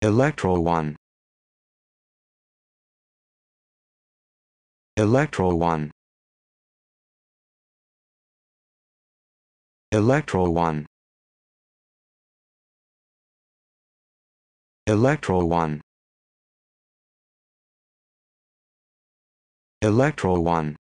Electro 1 Electro 1 Electro 1 Electro 1 Electro 1